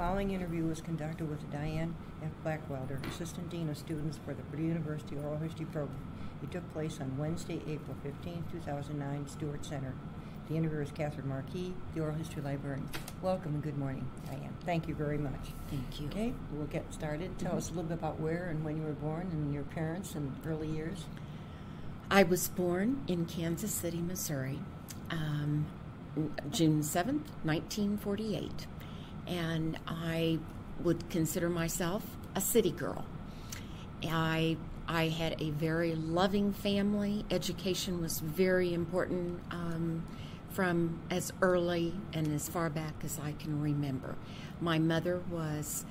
following interview was conducted with Diane F. Blackwelder, Assistant Dean of Students for the Purdue University Oral History Program. It took place on Wednesday, April 15, 2009, Stewart Center. The interviewer is Katherine Markee, the Oral History Librarian. Welcome and good morning, Diane. Thank you very much. Thank you. Okay, we'll get started. Tell Mhm. us a little bit about where and when you were born and your parents and early years. I was born in Kansas City, Missouri, um, June 7th, 1948. And I would consider myself a city girl. I, I had a very loving family. Education was very important um, from as early and as far back as I can remember. My mother was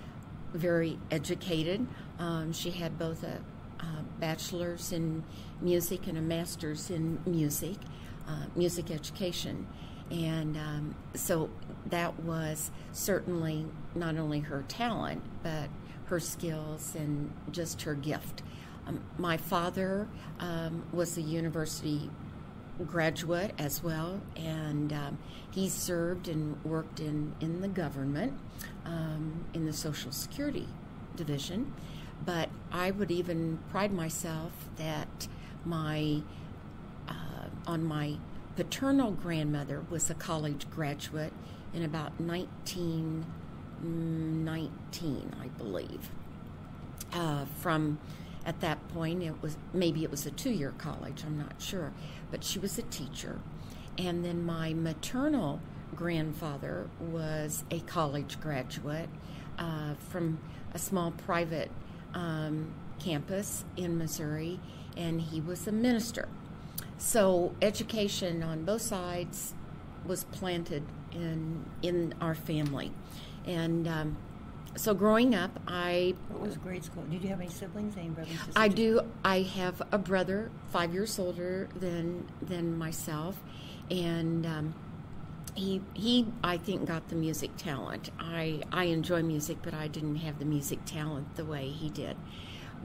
very educated. Um, she had both a, a bachelor's in music and a master's in music, uh, music education. And um, so that was certainly not only her talent, but her skills and just her gift. Um, my father um, was a university graduate as well, and um, he served and worked in, in the government um, in the Social Security division. But I would even pride myself that my uh, on my paternal grandmother was a college graduate in about 1919, I believe. Uh, from at that point, it was maybe it was a two-year college. I'm not sure, but she was a teacher. And then my maternal grandfather was a college graduate uh, from a small private um, campus in Missouri, and he was a minister. So education on both sides was planted in in our family, and um, so growing up, I What was grade school? Did you have any siblings, any brothers? I do. I have a brother, five years older than than myself, and um, he he I think got the music talent. I I enjoy music, but I didn't have the music talent the way he did.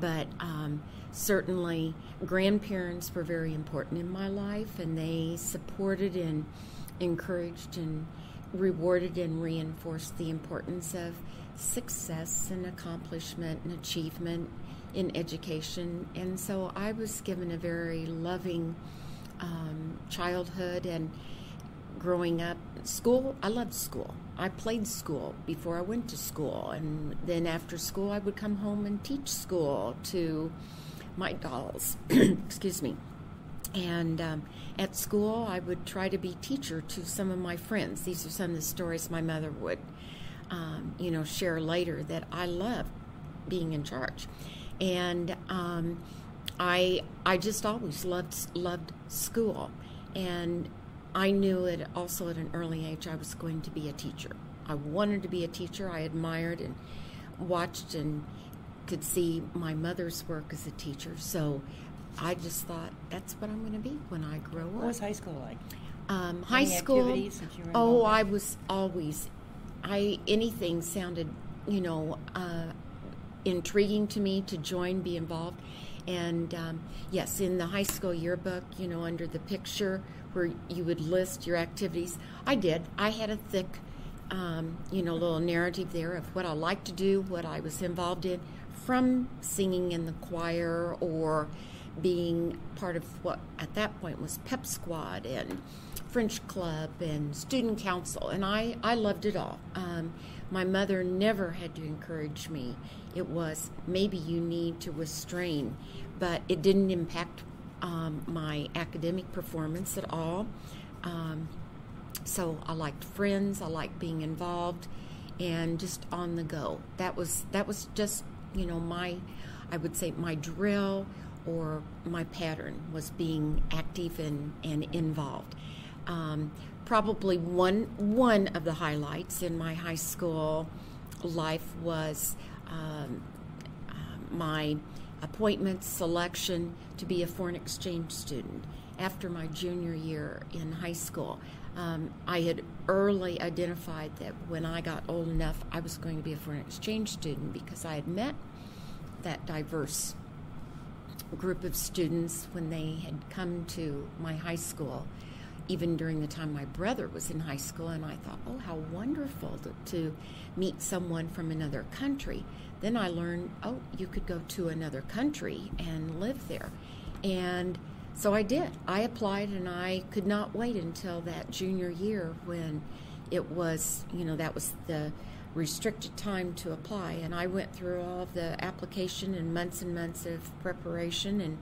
But um, certainly, grandparents were very important in my life, and they supported and encouraged and rewarded and reinforced the importance of success and accomplishment and achievement in education. And so I was given a very loving um, childhood and growing up. School, I loved school. I played school before I went to school. And then after school, I would come home and teach school to my dolls. Excuse me. And um, at school, I would try to be teacher to some of my friends. These are some of the stories my mother would, um, you know, share later that I loved being in charge, and um, I I just always loved loved school, and I knew it also at an early age I was going to be a teacher. I wanted to be a teacher. I admired and watched and could see my mother's work as a teacher. So I just thought that's what I'm going to be when I grow up. What was high school like? Um, high school. Oh, I was always. I anything sounded, you know, uh, intriguing to me to join, be involved, and um, yes, in the high school yearbook, you know, under the picture where you would list your activities, I did. I had a thick, um, you know, little narrative there of what I liked to do, what I was involved in, from singing in the choir or being part of what at that point was Pep Squad and French Club and Student Council, and I, I loved it all. Um, my mother never had to encourage me. It was maybe you need to restrain, but it didn't impact um, my academic performance at all. Um, so I liked friends, I liked being involved, and just on the go. That was that was just you know my, I would say my drill or my pattern was being active and, and involved. Um, probably one one of the highlights in my high school life was um, uh, my appointment selection to be a foreign exchange student after my junior year in high school. Um, I had early identified that when I got old enough, I was going to be a foreign exchange student because I had met that diverse group of students when they had come to my high school even during the time my brother was in high school, and I thought, oh, how wonderful to, to meet someone from another country. Then I learned, oh, you could go to another country and live there. And so I did. I applied, and I could not wait until that junior year when it was, you know, that was the restricted time to apply. And I went through all of the application and months and months of preparation. And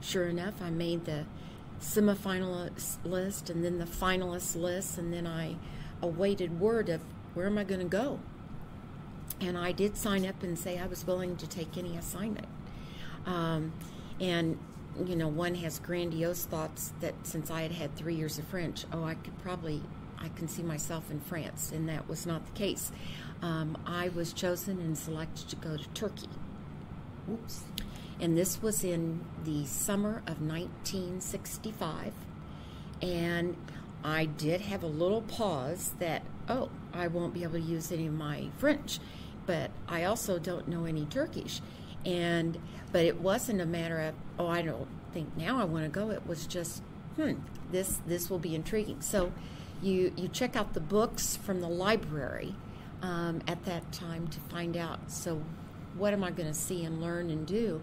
sure enough, I made the semifinalist list and then the finalist list. And then I awaited word of where am I going to go. And I did sign up and say I was willing to take any assignment. Um, and you know, one has grandiose thoughts that since I had had three years of French, oh, I could probably, I can see myself in France, and that was not the case. Um, I was chosen and selected to go to Turkey. Oops. And this was in the summer of 1965. And I did have a little pause that, oh, I won't be able to use any of my French, but I also don't know any Turkish. And but it wasn't a matter of oh I don't think now I want to go. It was just hmm this this will be intriguing. So you you check out the books from the library um, at that time to find out. So what am I going to see and learn and do?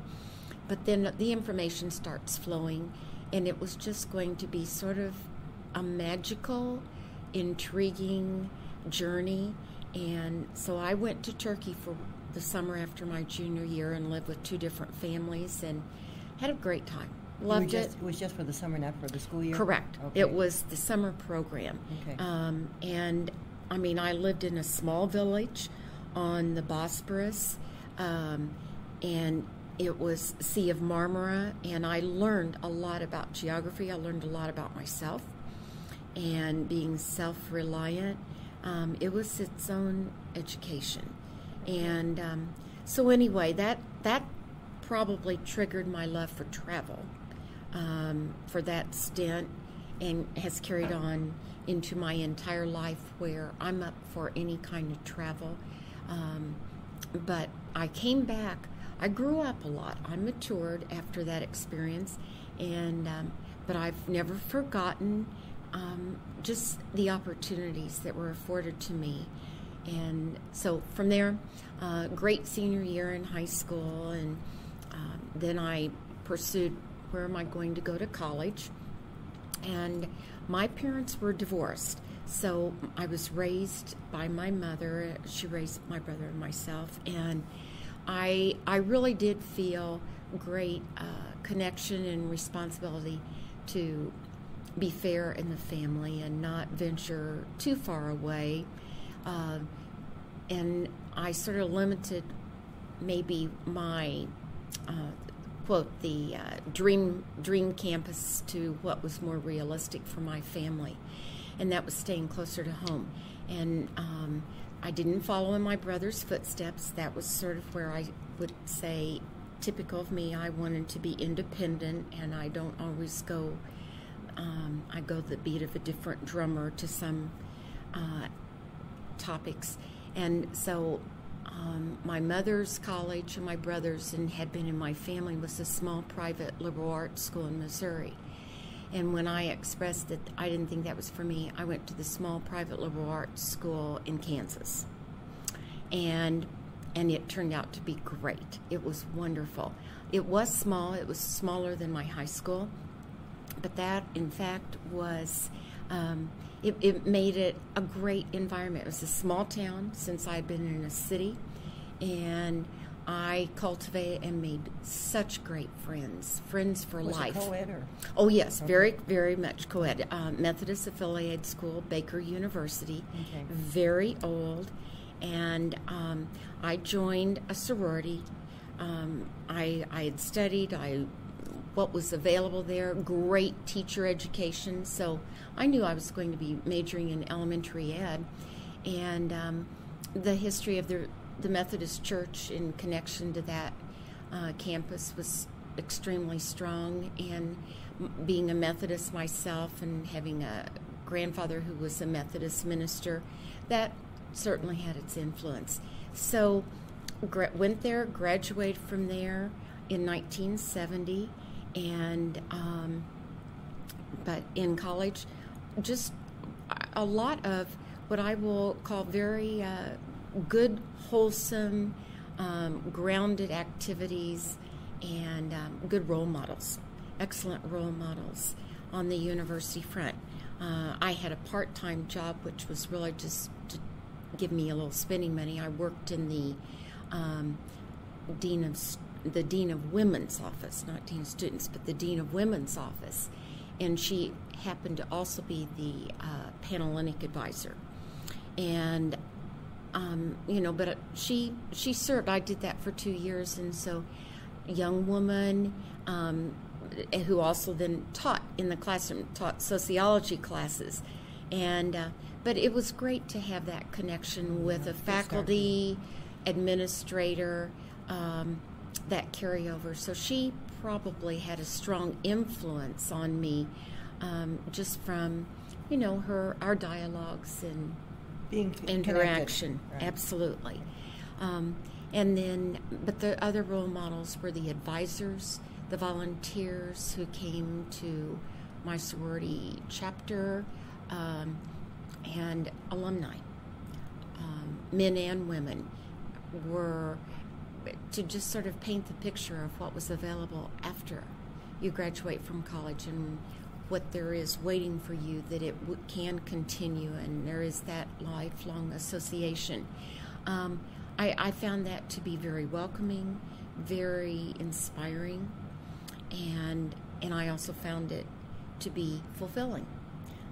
But then the information starts flowing, and it was just going to be sort of a magical, intriguing journey. And so I went to Turkey for the summer after my junior year and lived with two different families and had a great time. Loved just, it. It was just for the summer, not for the school year? Correct. Okay. It was the summer program. Okay. Um, and I mean, I lived in a small village on the Bosporus, um, and it was Sea of Marmara, and I learned a lot about geography. I learned a lot about myself and being self reliant. Um, it was its own education. And um, so, anyway, that, that probably triggered my love for travel um, for that stint and has carried on into my entire life where I'm up for any kind of travel. Um, but I came back. I grew up a lot. I matured after that experience, and um, but I've never forgotten um, just the opportunities that were afforded to me. And so from there, uh, great senior year in high school, and um, then I pursued where am I going to go to college. And my parents were divorced, so I was raised by my mother. She raised my brother and myself, and I I really did feel great uh, connection and responsibility to be fair in the family and not venture too far away. Uh, and I sort of limited maybe my uh, quote the uh, dream dream campus to what was more realistic for my family, and that was staying closer to home. And um, I didn't follow in my brother's footsteps. That was sort of where I would say, typical of me. I wanted to be independent, and I don't always go. Um, I go the beat of a different drummer to some uh, topics, and so um, my mother's college and my brother's and had been in my family was a small private liberal arts school in Missouri. And when I expressed that I didn't think that was for me, I went to the small private liberal arts school in Kansas. And and it turned out to be great. It was wonderful. It was small, it was smaller than my high school, but that in fact was um, it, it, made it a great environment. It was a small town since I'd been in a city, and I cultivated and made such great friends, friends for was life. Co-ed or? Oh yes, okay. very very much co-ed. Um, Methodist affiliated school, Baker University. Okay. Very old, and um, I joined a sorority. Um, I I had studied. I what was available there. Great teacher education. So I knew I was going to be majoring in elementary ed, and um, the history of the the Methodist Church in connection to that uh, campus was extremely strong. And being a Methodist myself and having a grandfather who was a Methodist minister, that certainly had its influence. So went there, graduated from there in 1970, and um, but in college just a lot of what I will call very uh, good, wholesome, um, grounded activities and um, good role models, excellent role models on the university front. Uh, I had a part time job, which was really just to give me a little spending money. I worked in the um, dean of the dean of women's office, not dean of students, but the dean of women's office, and she happened to also be the uh, Panhellenic advisor, and um, you know, but she she served. I did that for two years, and so a young woman um, who also then taught in the classroom, taught sociology classes, and uh, but it was great to have that connection with a faculty administrator, um, that carryover. So she probably had a strong influence on me, um, just from you know her our dialogues and Being interaction. Right. Absolutely. Um, and then, but the other role models were the advisors, the volunteers who came to my sorority chapter, um, and alumni, um, men and women, were to just sort of paint the picture of what was available after you graduate from college and what there is waiting for you, that it w- can continue, and there is that lifelong association. Um, I, I found that to be very welcoming, very inspiring, and and I also found it to be fulfilling,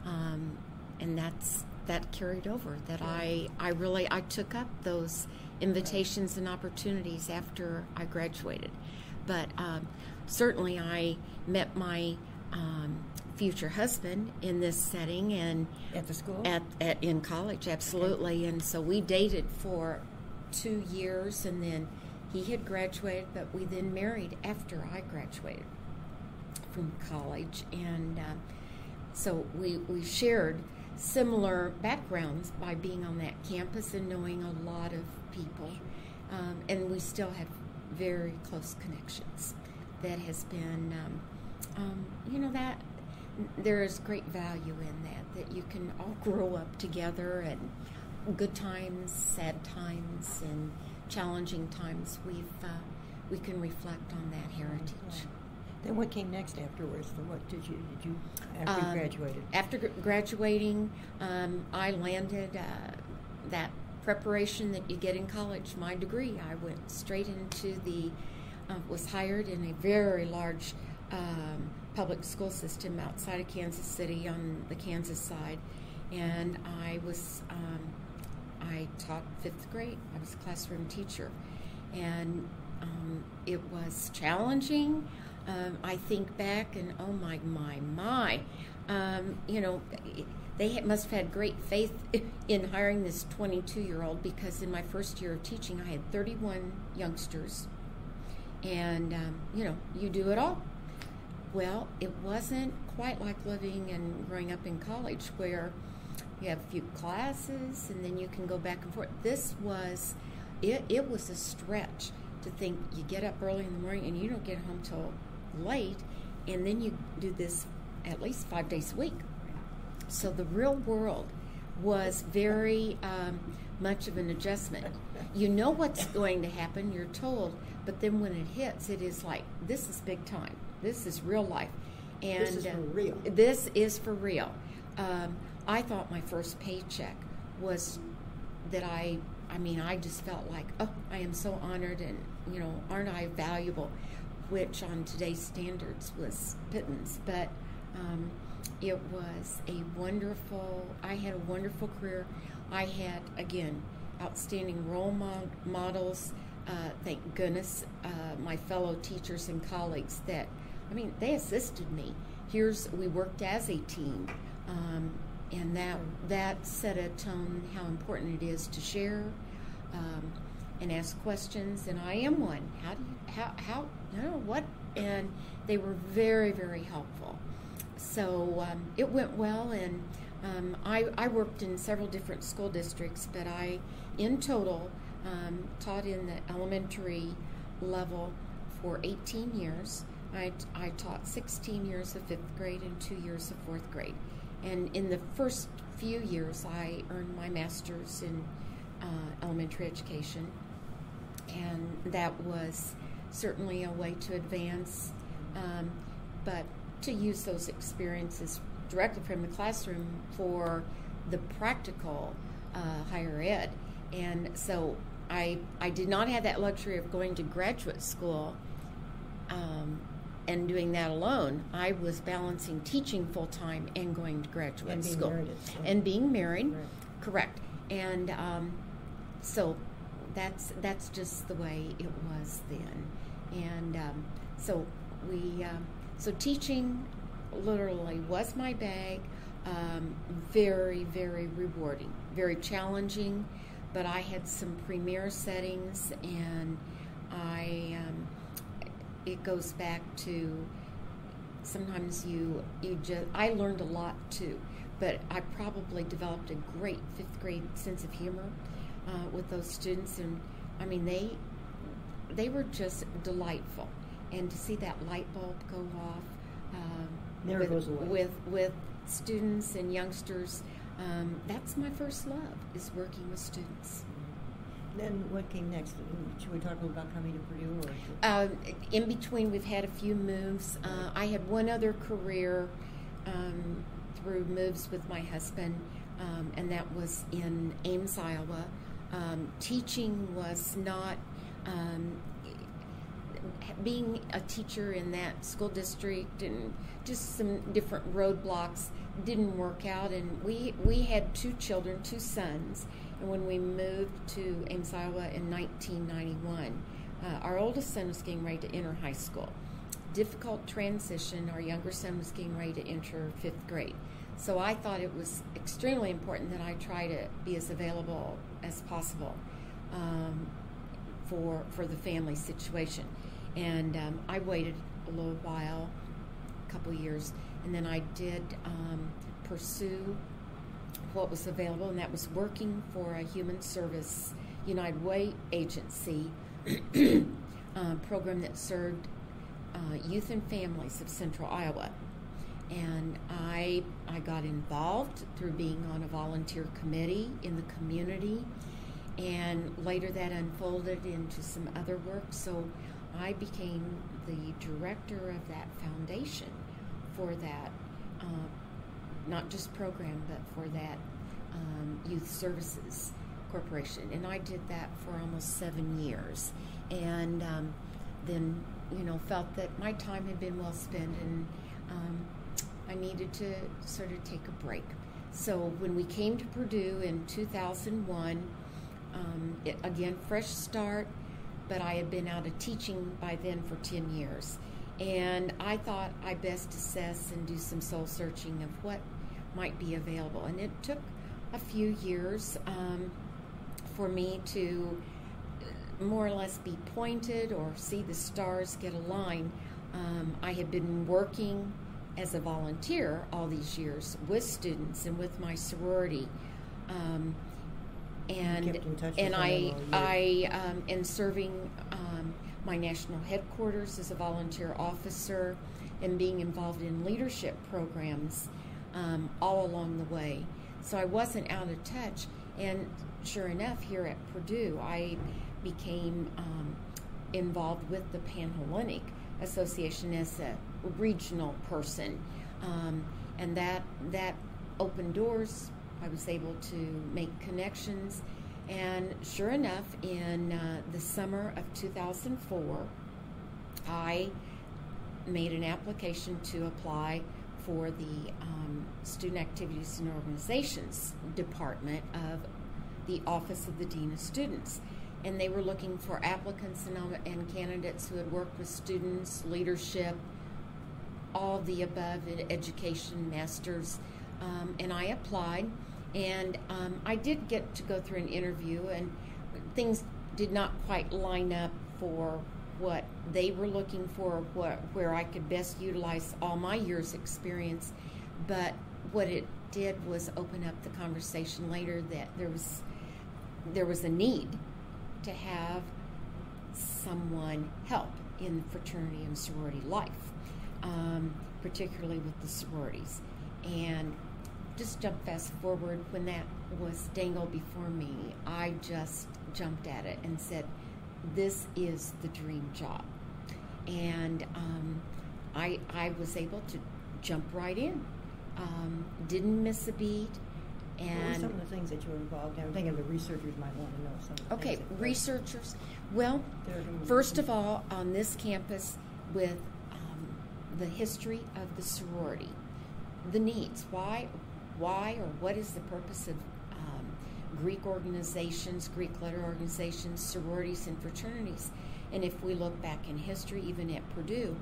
um, and that's that carried over. That I I really I took up those invitations and opportunities after I graduated, but um, certainly I met my um, future husband in this setting and At the school? at, at in college absolutely and so we dated for two years and then he had graduated but we then married after i graduated from college and uh, so we, we shared similar backgrounds by being on that campus and knowing a lot of people. Um, and we still have very close connections. That has been um, um, you know that there is great value in that that you can all grow up together and good times sad times and challenging times. We've uh, we can reflect on that heritage Then what came next afterwards? What did you did you after you Um, graduated? After gr- graduating, um, I landed uh, that preparation that you get in college, my degree. I went straight into the, uh, was hired in a very large um, public school system outside of Kansas City on the Kansas side. And I was, um, I taught fifth grade. I was a classroom teacher. And um, it was challenging. Um, I think back and oh my, my, my. Um, you know, they must have had great faith in hiring this 22 year old because in my first year of teaching, I had 31 youngsters. And, um, you know, you do it all. Well, it wasn't quite like living and growing up in college where you have a few classes and then you can go back and forth. This was, it, it was a stretch to think you get up early in the morning and you don't get home till late, and then you do this at least five days a week. So the real world was very um, much of an adjustment. You know what's going to happen, you're told, but then when it hits, it is like, this is big time. This is real life. And This is for uh, real. This is for real. Um, I thought my first paycheck was that I, I mean, I just felt like, oh, I am so honored and, you know, aren't I valuable? Which on today's standards was pittance. But um, it was a wonderful, I had a wonderful career. I had, again, outstanding role mod- models. Uh, thank goodness, uh, my fellow teachers and colleagues that, I mean, they assisted me. Here's, we worked as a team. Um, and that that set a tone how important it is to share um, and ask questions. And I am one. How do you how how know what? And they were very very helpful. So um, it went well, and um, I I worked in several different school districts, but I in total um, taught in the elementary level for 18 years. I, I taught 16 years of fifth grade and two years of fourth grade. And in the first few years, I earned my master's in uh, elementary education, and that was certainly a way to advance, um, but to use those experiences directly from the classroom for the practical uh, higher ed. And so I, I did not have that luxury of going to graduate school um, and doing that alone. I was balancing teaching full time and going to graduate And being school. and being married, Right. correct. And um, so that's that's just the way it was then. And um, so we um, so teaching literally was my bag. Um, very very rewarding, very challenging, but I had some premier settings, and I um, it goes back to sometimes you you just I learned a lot too, but I probably developed a great fifth grade sense of humor uh, with those students, and I mean they they were just delightful, and to see that light bulb go off um, Never with, goes away. with with students and youngsters. Um, that's my first love is working with students. Then what came next? Should we talk about coming to Purdue? Or Uh, in between, we've had a few moves. Uh, I had one other career um, through moves with my husband, um, and that was in Ames, Iowa. Um, teaching was not. Um, being a teacher in that school district and just some different roadblocks didn't work out. And we we had two children two sons and when we moved to Ames, Iowa in 1991 uh, our oldest son was getting ready to enter high school. Difficult transition. Our younger son was getting ready to enter fifth grade. So I thought it was extremely important that I try to be as available as possible. Um, for for the family situation. And um, I waited a little while, a couple years, and then I did um, pursue what was available, and that was working for a human service United Way agency uh, program that served uh, youth and families of Central Iowa. And I I got involved through being on a volunteer committee in the community and later that unfolded into some other work. So I became the director of that foundation for that, uh, not just program, but for that um, Youth Services Corporation. And I did that for almost seven years. And um, then, you know, felt that my time had been well spent and um, I needed to sort of take a break. So when we came to Purdue in 2001, um, it, again, fresh start, but I had been out of teaching by then for 10 years. And I thought I best assess and do some soul searching of what might be available. And it took a few years um, for me to more or less be pointed or see the stars get aligned. Um, I had been working as a volunteer all these years with students and with my sorority. Um, and kept in touch with and I. I um, am serving um, my national headquarters as a volunteer officer and being involved in leadership programs um, all along the way. So I wasn't out of touch. And sure enough, here at Purdue, I became um, involved with the Panhellenic Association as a regional person, um, and that that opened doors. I was able to make connections, and sure enough, in uh, the summer of 2004, I made an application to apply for the um, Student Activities and Organizations Department of the Office of the Dean of Students. And they were looking for applicants and, and candidates who had worked with students, leadership, all the above in education, masters. Um, and I applied, and um, I did get to go through an interview, and things did not quite line up for what they were looking for, what, where I could best utilize all my years' experience. But what it did was open up the conversation later that there was there was a need to have someone help in fraternity and sorority life, um, particularly with the sororities. And just jump fast forward when that was dangled before me. I just jumped at it and said, "This is the dream job," and um, I I was able to jump right in. Um, didn't miss a beat. And some of the things that you were involved in? I'm thinking the researchers might want to know some of the okay, researchers. Well, First of all, on this campus, with um, the history of the sorority, the needs, why, why, or what is the purpose of um, Greek organizations, Greek letter organizations, sororities, and fraternities? And if we look back in history, even at Purdue,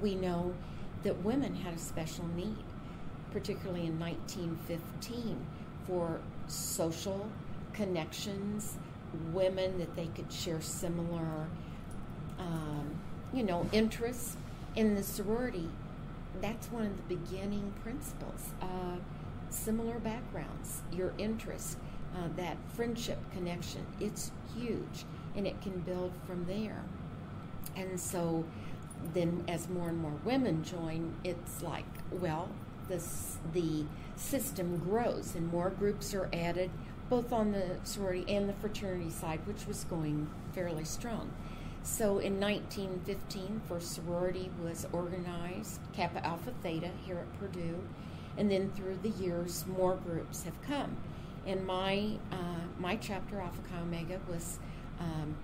we know that women had a special need, particularly in 1915, for social connections, women that they could share similar, um, you know, interests in the sorority. That's one of the beginning principles. Uh, similar backgrounds, your interests, uh, that friendship connection. It's huge, and it can build from there. And so then as more and more women join, it's like, well, this the system grows and more groups are added, both on the sorority and the fraternity side, which was going fairly strong. So in 1915, first sorority was organized, Kappa Alpha Theta here at Purdue, and then through the years, more groups have come. And my uh, my chapter, Alpha Chi Omega, was um,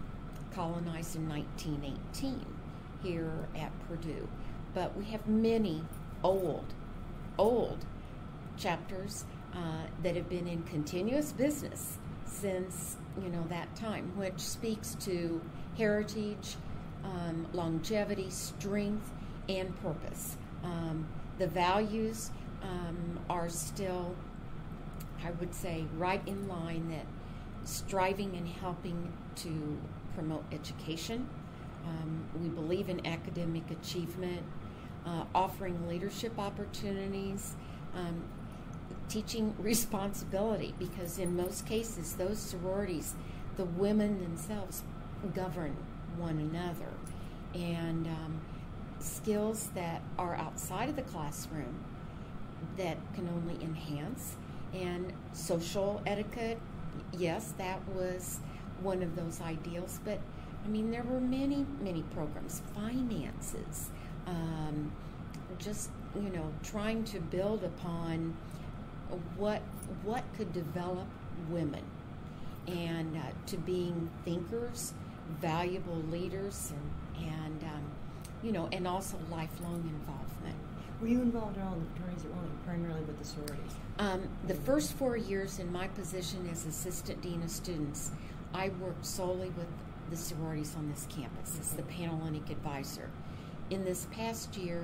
colonized in 1918 here at Purdue. But we have many old, old chapters uh, that have been in continuous business since you know that time, which speaks to heritage, um, longevity, strength, and purpose. Um, the values um, are still, I would say, right in line that striving and helping to promote education. Um, we believe in academic achievement, uh, offering leadership opportunities, um, teaching responsibility, because in most cases, those sororities, the women themselves govern one another. And um, skills that are outside of the classroom that can only enhance. And social etiquette, yes, that was one of those ideals, but I mean, there were many, many programs, finances, um, just, you know, trying to build upon what, what could develop women and uh, to being thinkers, valuable leaders, and, and um, you know, and also lifelong involvement. Were you involved at all in the fraternities or only primarily with the sororities? Um, the first four years in my position as assistant dean of students, I worked solely with the sororities on this campus as the Panhellenic advisor. In this past year,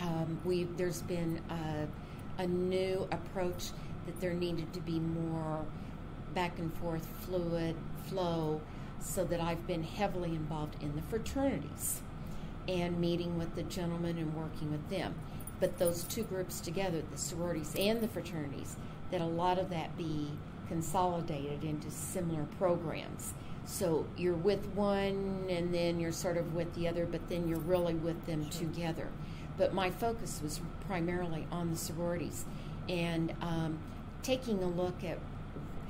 um, we there's been a, a new approach that there needed to be more back and forth fluid flow, so that I've been heavily involved in the fraternities and meeting with the gentlemen and working with them. But those two groups together, the sororities and the fraternities, that a lot of that be consolidated into similar programs. So you're with one and then you're sort of with the other, but then you're really with them Sure. together. But my focus was primarily on the sororities and um, taking a look at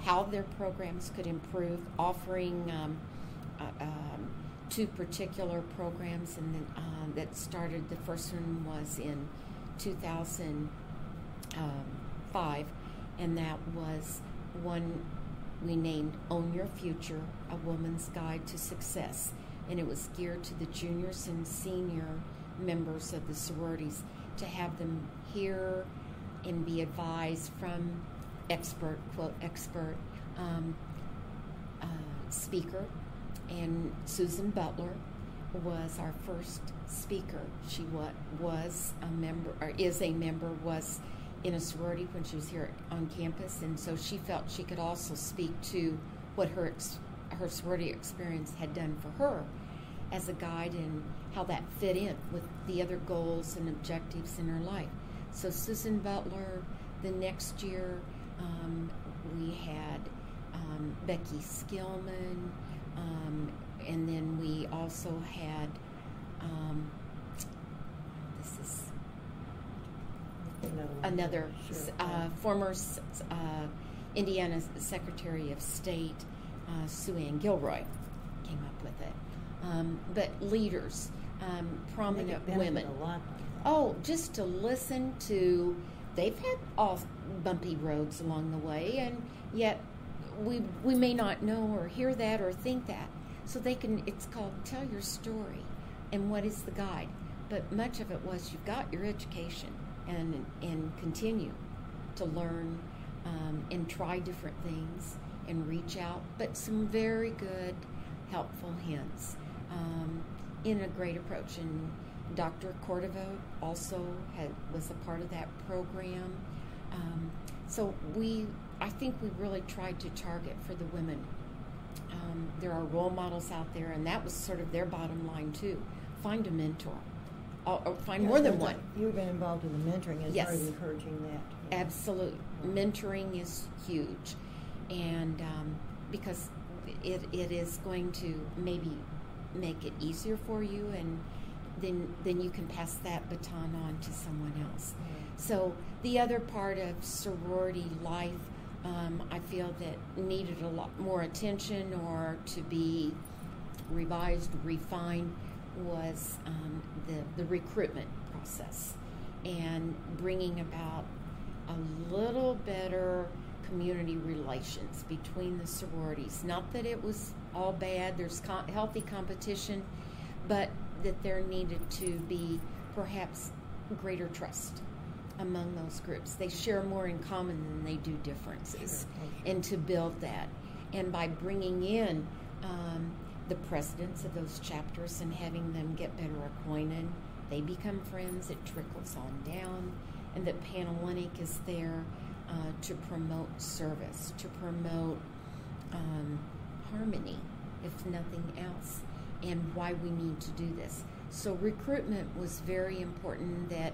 how their programs could improve, offering um, uh, um, two particular programs, and uh, that started. The first one was in 2005, and that was one we named "Own Your Future: A Woman's Guide to Success," and it was geared to the juniors and senior members of the sororities to have them hear and be advised from expert quote expert um, uh, speaker and Susan Butler was our first speaker. She what was a member or is a member was in a sorority when she was here on campus, and so she felt she could also speak to what her ex- her sorority experience had done for her as a guide and how that fit in with the other goals and objectives in her life. So Susan Butler, the next year um, we had um, Becky Skillman, um, and then we also had um, this is Another another Sure. uh, former uh, Indiana Secretary of State, uh, Sue Anne Gilroy, came up with it. Um, but leaders, um, I think it prominent women. A lot. Oh, just to listen to, they've had all bumpy roads along the way, and yet we we may not know or hear that or think that. So they can. It's called tell your story, and what is the guide? But much of it was you've got your education and and continue to learn um, and try different things and reach out. But some very good, helpful hints um, in a great approach. And Dr. Cordova also had, was a part of that program. Um, so we, I think we really tried to target for the women. Um, there are role models out there, and that was sort of their bottom line too. Find a mentor, or, or find Yeah, more than one. You've been involved in the mentoring as Yes. of encouraging that. yeah. Absolute mentoring is huge, and um, because it, it is going to maybe make it easier for you, and then then you can pass that baton on to someone else. So the other part of sorority life, um, I feel that needed a lot more attention or to be revised, refined, was um, the the recruitment process and bringing about a little better community relations between the sororities. Not that it was all bad. There's co- healthy competition, but that there needed to be perhaps greater trust among those groups. They share more in common than they do differences, Sure, and to build that, and by bringing in um, the presidents of those chapters and having them get better acquainted, they become friends. It trickles on down, and that Panhellenic is there uh, to promote service, to promote um, harmony, if nothing else, and why we need to do this. So recruitment was very important that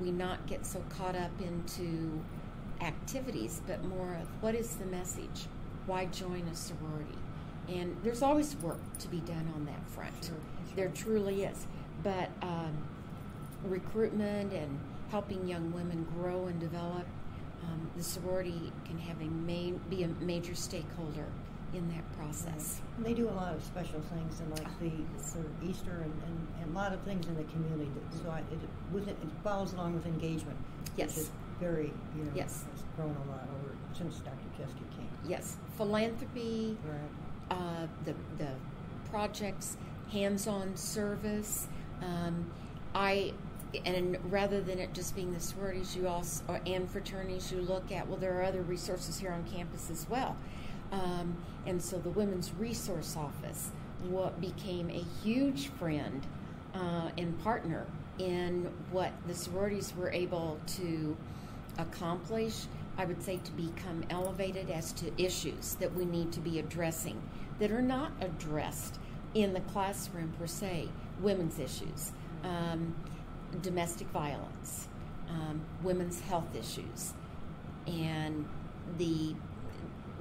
we not get so caught up into activities, but more of what is the message? Why join a sorority? And there's always work to be done on that front. Sure, that's There truly is. But um, recruitment and helping young women grow and develop, um, the sorority can have a main, be a major stakeholder in that process. And they do a lot of special things, and like the for Easter and, and, and a lot of things in the community. So I, it, with it, it follows along with engagement. Yes. Which is very, you know, Yes. has grown a lot over since Dr. Chesky came. Yes, philanthropy, Right. uh, the the projects, hands-on service. Um, I and rather than it just being the sororities, you also or, and fraternities, you look at well, there are other resources here on campus as well, um, and so the women's resource office what became a huge friend uh, and partner in what the sororities were able to accomplish, I would say to become elevated as to issues that we need to be addressing that are not addressed in the classroom per se, women's issues, um, domestic violence, um, women's health issues, and the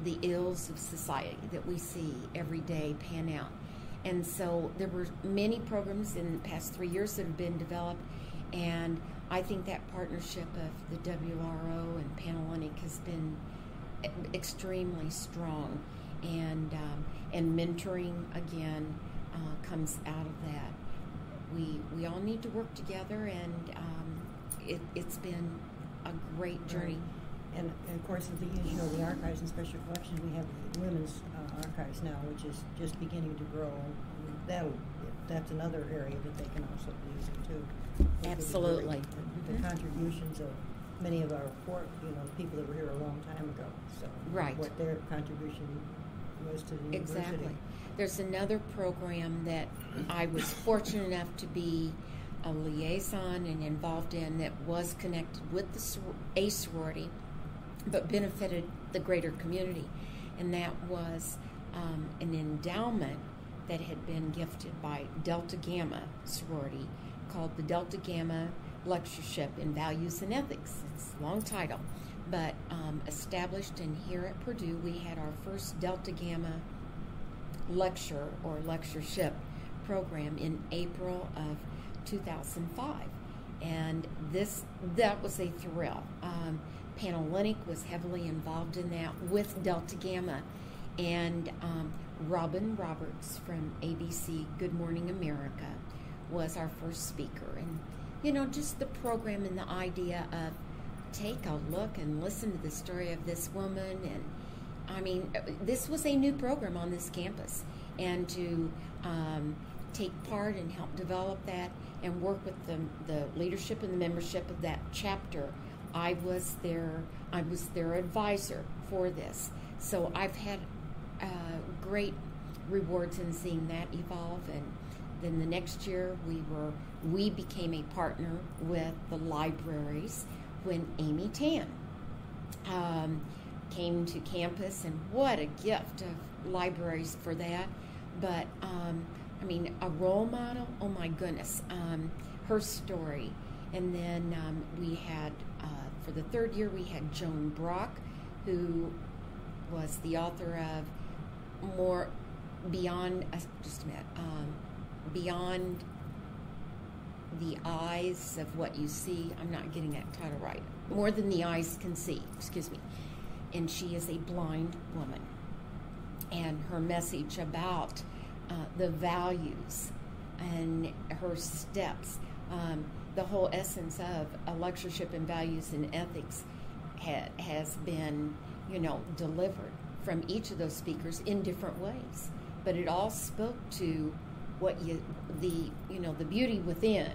the ills of society that we see every day pan out. And so there were many programs in the past three years that have been developed, and I think that partnership of the WRO and Panhellenic has been extremely strong, and um, and mentoring again uh, comes out of that. We we all need to work together, and um, it, it's been a great journey. And, and of course, with the you know the archives and special collections, we have the women's uh, archives now, which is just beginning to grow. And that'll that's another area that they can also be using too. Which would be. Absolutely. The, the Mhm. contributions of many of our for, you know people that were here a long time ago. So Right. what their contribution was to the university. Exactly. There's another program that I was fortunate enough to be a liaison and involved in that was connected with the sor- a sorority, but benefited the greater community, and that was um, an endowment that had been gifted by Delta Gamma sorority called the Delta Gamma Lectureship in Values and Ethics. It's a long title, but um, established in here at Purdue, we had our first Delta Gamma lecture or lectureship program in April of 2005. And this that was a thrill. Um, Panhellenic was heavily involved in that with Delta Gamma, and um, Robin Roberts from ABC Good Morning America was our first speaker, and you know just the program and the idea of take a look and listen to the story of this woman. And I mean, this was a new program on this campus, and to um, take part and help develop that and work with the, the leadership and the membership of that chapter, I was their I was their advisor for this. So I've had uh, great rewards in seeing that evolve, and then the next year we were we became a partner with the libraries when Amy Tan. Um, came to campus, and what a gift of libraries for that. But um, I mean, a role model. Oh my goodness, um, her story. And then um, we had uh, for the third year we had Joan Brock, who was the author of more beyond. Uh, just a minute. Um, beyond the eyes of what you see. I'm not getting that title right. More than the eyes can see. Excuse me and she is a blind woman. And her message about uh, the values and her steps, um, the whole essence of a lectureship in values and ethics ha- has been, you know, delivered from each of those speakers in different ways. But it all spoke to what you, the, you know, the beauty within,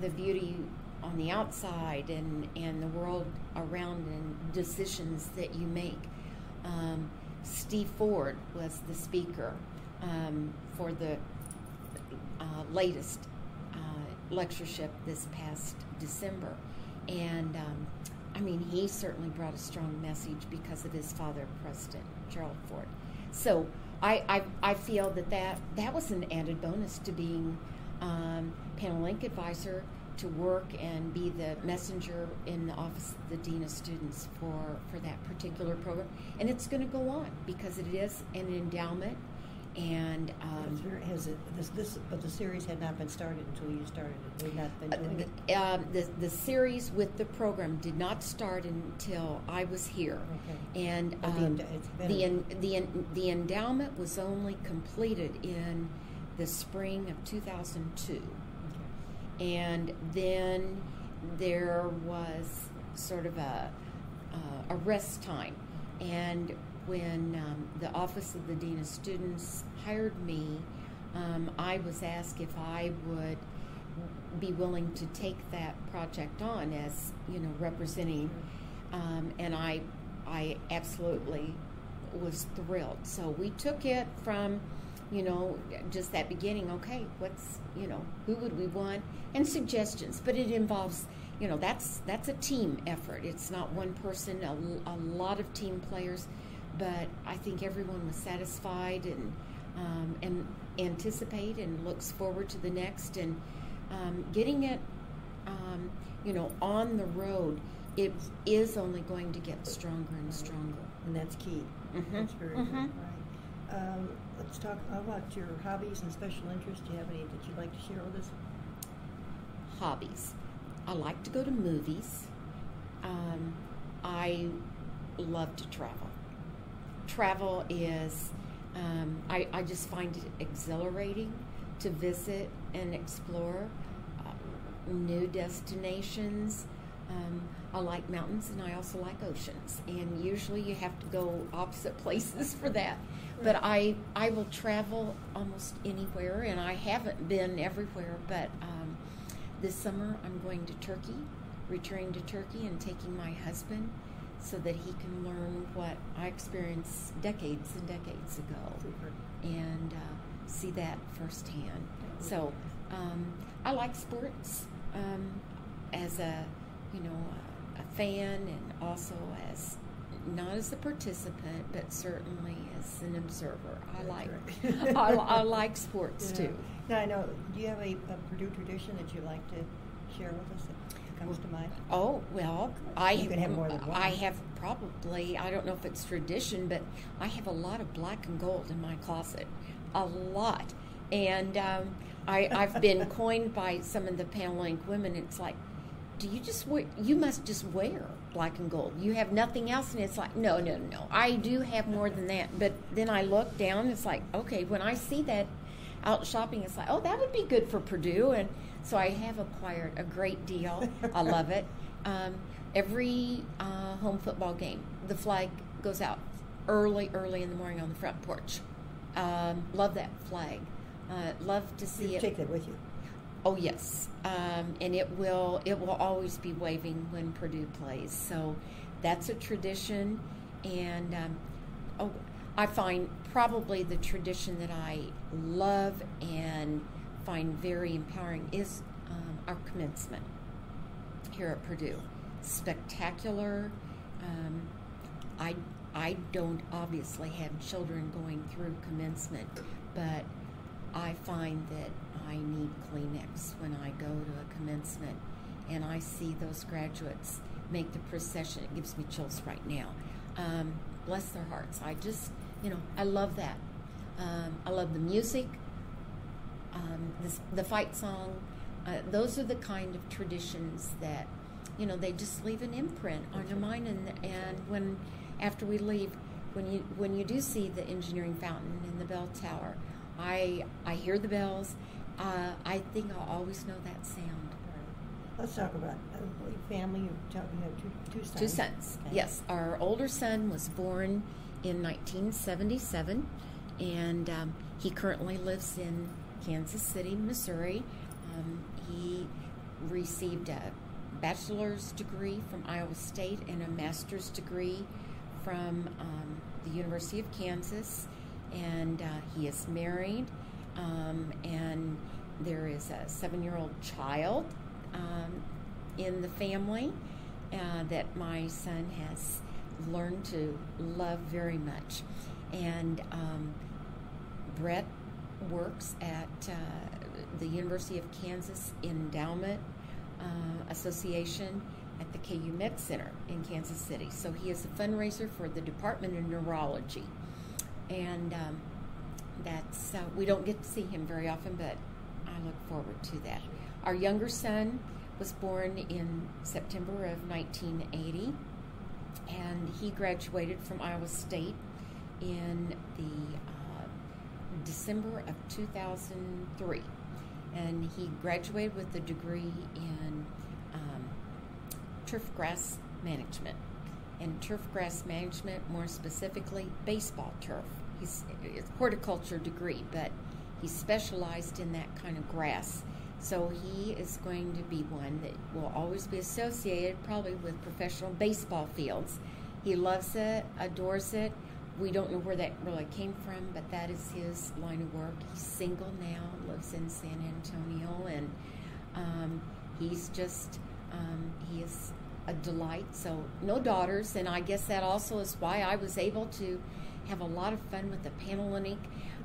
the beauty on the outside and, and the world around and decisions that you make. Um, Steve Ford was the speaker um, for the uh, latest uh, lectureship this past December. And um, I mean, he certainly brought a strong message because of his father, President Gerald Ford. So I, I, I feel that, that that was an added bonus to being um, Panhellenic advisor to work and be the messenger in the office of the dean of students for for that particular program and it's going to go on because it is an endowment and um, has it this, this but the series had not been started until you started it. Not been doing uh, it um, the, the series with the program did not start until I was here. Okay. And um, the, it's been the, en- the, en- the endowment was only completed in the spring of 2002 okay. and then there was sort of a, uh, a rest time. And when um, the Office of the Dean of Students hired me, um, I was asked if I would be willing to take that project on as you know representing, um, and I, I absolutely was thrilled. So we took it from, you know, just that beginning. Okay, what's you know, who would we want, and suggestions. But it involves, you know, that's that's a team effort. It's not one person. A, a lot of team players, but I think everyone was satisfied and um, and anticipate and looks forward to the next and um, getting it, um, you know, on the road. It is only going to get stronger and stronger. and that's key Mhm. that's very Mhm. good right um, let's talk about your hobbies and special interests do you have any that you'd like to share with us hobbies. I like to go to movies. Um, I love to travel. Travel is, um, I, I just find it exhilarating to visit and explore uh, new destinations. Um, I like mountains and I also like oceans. And usually you have to go opposite places for that. But I, I will travel almost anywhere, and I haven't been everywhere, but um, this summer I'm going to Turkey, returning to Turkey and taking my husband so that he can learn what I experienced decades and decades ago Super. and uh, see that firsthand. So um, I like sports um, as a you know a, a fan and also as not as a participant but certainly as an observer. I That's like right. I, I like sports Yeah. too. Now I know. Do you have a, a Purdue tradition that you'd like to share with us comes to mind? Oh well, I You have more than one. I have probably I don't know if it's tradition, but I have a lot of black and gold in my closet, a lot, and um, I I've been coined by some of the Panhellenic women. It's like do you just wear, you must just wear black and gold. You have nothing else. And it's like, no, no, no. I do have more than that. But then I look down, it's like, okay, when I see that out shopping, it's like, oh, that would be good for Purdue. And so I have acquired a great deal. I love it. Um, every uh, home football game, the flag goes out early, early in the morning on the front porch. Um, love that flag. Uh, love to see You it. take that with you. Oh yes, um, and it will it will always be waving when Purdue plays. So that's a tradition, and um, oh, I find probably the tradition that I love and find very empowering is um, our commencement here at Purdue. Spectacular. Um, I I don't obviously have children going through commencement, but I find that I need Kleenex when I go to a commencement and I see those graduates make the procession. It gives me chills right now. Um, bless their hearts. I just, you know, I love that. Um, I love the music, um, this, the fight song. Uh, those are the kind of traditions that, you know, they just leave an imprint on your mind. And, and when, after we leave, when you when you do see the engineering fountain and the bell tower, I I hear the bells. Uh, I think I'll always know that sound. Let's talk about uh, family. You tell you have two, two sons. Two sons. Okay. Yes, our older son was born in 1977, and um, he currently lives in Kansas City, Missouri. Um, he received a bachelor's degree from Iowa State and a master's degree from um, the University of Kansas, and uh, he is married, um, and there is a seven-year-old child um, in the family uh, that my son has learned to love very much, and um, Brett works at uh, the University of Kansas Endowment uh, Association at the KU Med Center in Kansas City. So he is a fundraiser for the Department of Neurology, and um, that's uh, we don't get to see him very often, but I look forward to that. Our younger son was born in September of 1980, and he graduated from Iowa State in the December of 2003, and he graduated with a degree in um, turf grass management. And turf grass management, more specifically, baseball turf. He's a horticulture degree, but he specialized in that kind of grass. So he is going to be one that will always be associated probably with professional baseball fields. He loves it, adores it. We don't know where that really came from, but that is his line of work. He's single now, lives in San Antonio, and um, he's just um, he is a delight. So no daughters, and I guess that also is why I was able to have a lot of fun with the Panhellenic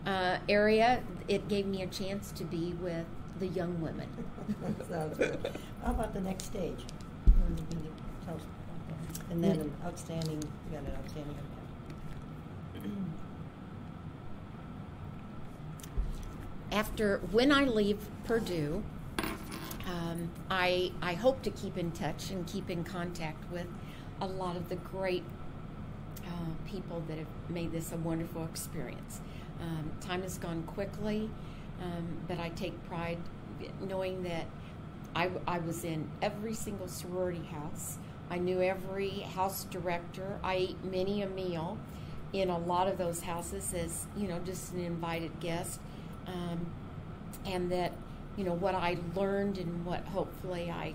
uh, area. It gave me a chance to be with the young women. Sounds good. How about the next stage? And then an outstanding, you got an outstanding. After when I leave Purdue, um, I I hope to keep in touch and keep in contact with a lot of the great uh, people that have made this a wonderful experience. Um, time has gone quickly, um, but I take pride knowing that I, I was in every single sorority house. I knew every house director. I ate many a meal in a lot of those houses as you know just an invited guest, um, and that you know what I learned and what hopefully I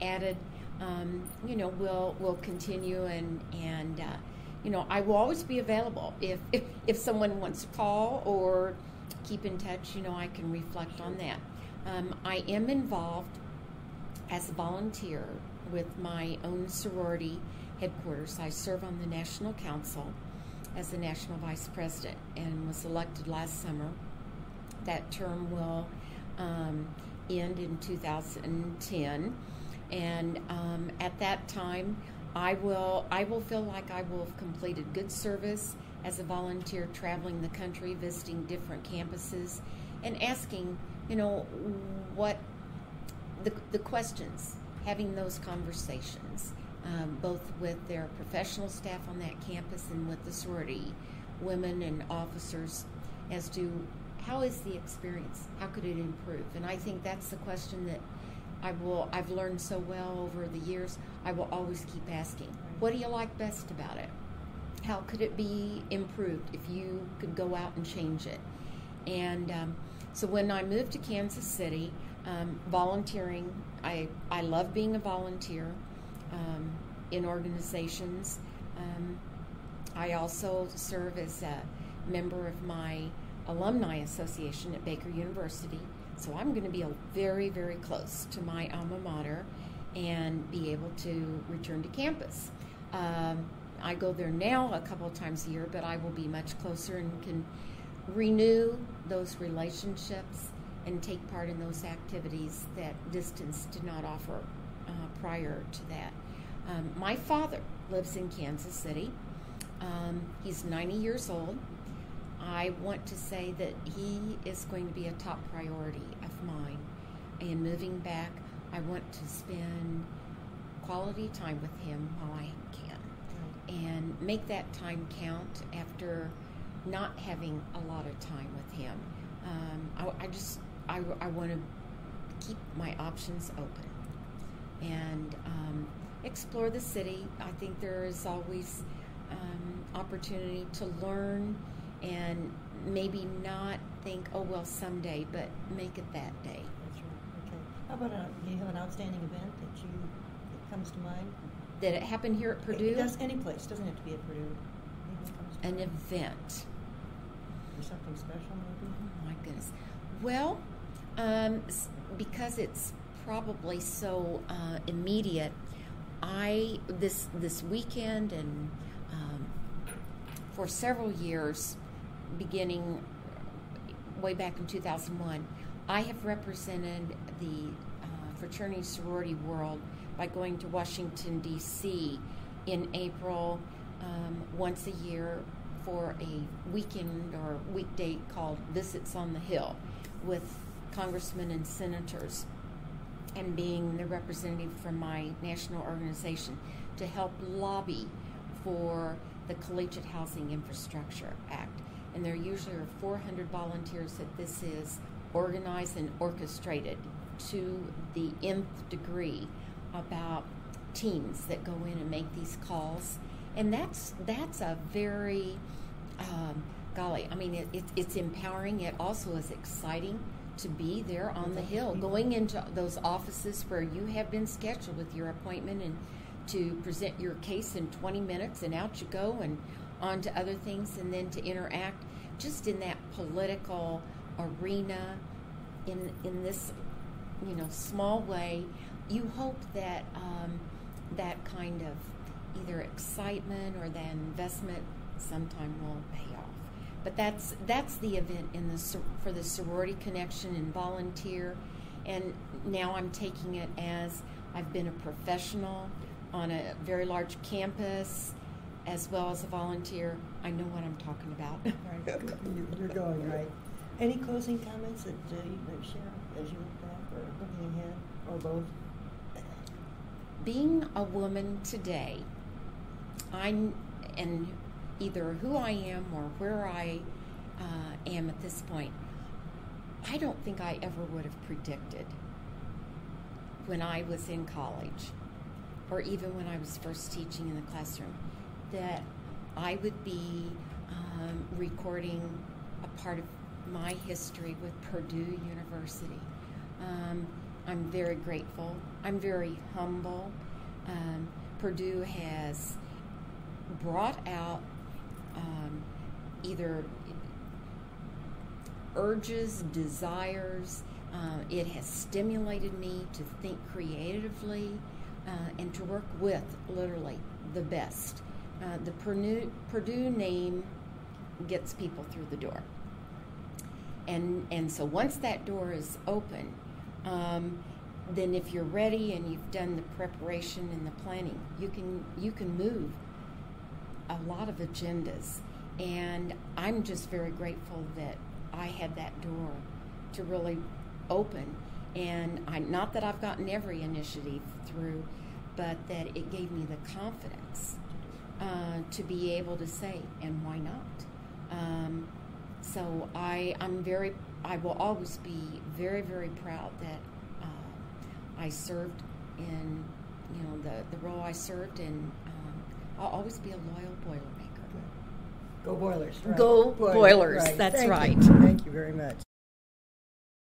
added, um, you know, will will continue and and uh, you know I will always be available if, if if someone wants to call or keep in touch. You know I can reflect on that. Um, I am involved as a volunteer with my own sorority headquarters. I serve on the National Council as the National Vice President and was elected last summer. That term will um, end in 2010, and um, at that time, I will I will feel like I will have completed good service as a volunteer, traveling the country, visiting different campuses, and asking, you know, what the, the questions having those conversations, um, both with their professional staff on that campus and with the sorority women and officers, as to how is the experience? How could it improve? And I think that's the question that I will. I've learned so well over the years. I will always keep asking, "What do you like best about it? How could it be improved if you could go out and change it?" And um, so when I moved to Kansas City, um, volunteering, I I love being a volunteer um, in organizations. Um, I also serve as a member of my alumni association at Baker University. So I'm going to be very, very close to my alma mater and be able to return to campus. Um, I go there now a couple of times a year, but I will be much closer and can renew those relationships and take part in those activities that distance did not offer uh, prior to that. Um, my father lives in Kansas City. Um, he's 90 years old. I want to say that he is going to be a top priority of mine. And moving back, I want to spend quality time with him while I can and make that time count after not having a lot of time with him. Um, I, I, just, I, I want to keep my options open and um, explore the city. I think there is always um, opportunity to learn and maybe not think, oh, well, someday, but make it that day. That's right. Okay. How about a, do you have an outstanding event that you that comes to mind? That it happened here at Purdue? It does any place. Doesn't have to be at Purdue. An event. Or something special, maybe. Oh my goodness. Well, um, because it's probably so uh, immediate, I this this weekend and um, for several years beginning way back in 2001, I have represented the uh, fraternity sorority world by going to Washington, D.C. in April um, once a year for a weekend or weekday called Visits on the Hill with congressmen and senators and being the representative from my national organization to help lobby for the Collegiate Housing Infrastructure Act. And there usually are 400 volunteers that this is organized and orchestrated to the nth degree about teams that go in and make these calls. And that's that's a very um, golly i mean it, it, it's empowering. It also is exciting to be there on the hill going into those offices where you have been scheduled with your appointment and to present your case in 20 minutes and out you go and on to other things and then to interact just in that political arena in in this you know small way. You hope that um, that kind of either excitement or that investment sometime will pay off. But that's that's the event in the for the sorority connection and volunteer. And now I'm taking it as I've been a professional on a very large campus as well as a volunteer, I know what I'm talking about. right. You're going right. Any closing comments that uh, you might share as you look back or looking ahead, or both? Being a woman today, I'm and either who I am or where I uh, am at this point, I don't think I ever would have predicted when I was in college or even when I was first teaching in the classroom that I would be um, recording a part of my history with Purdue University. Um, I'm very grateful. I'm very humble. Um, Purdue has brought out um, either urges, desires. Uh, it has stimulated me to think creatively uh, and to work with literally the best uh, the Purdue, Purdue name gets people through the door. And, and so once that door is open, um, then if you're ready and you've done the preparation and the planning, you can you can move a lot of agendas. And I'm just very grateful that I had that door to really open And I, not that I've gotten every initiative through, but that it gave me the confidence uh, to be able to say, and why not? Um, so I, I'm very, I will always be very, very proud that uh, I served in, you know, the, the role I served, in. um, I'll always be a loyal Boilermaker. Go Boilers. right. Go Boilers, that's Thank you. right. Thank you very much.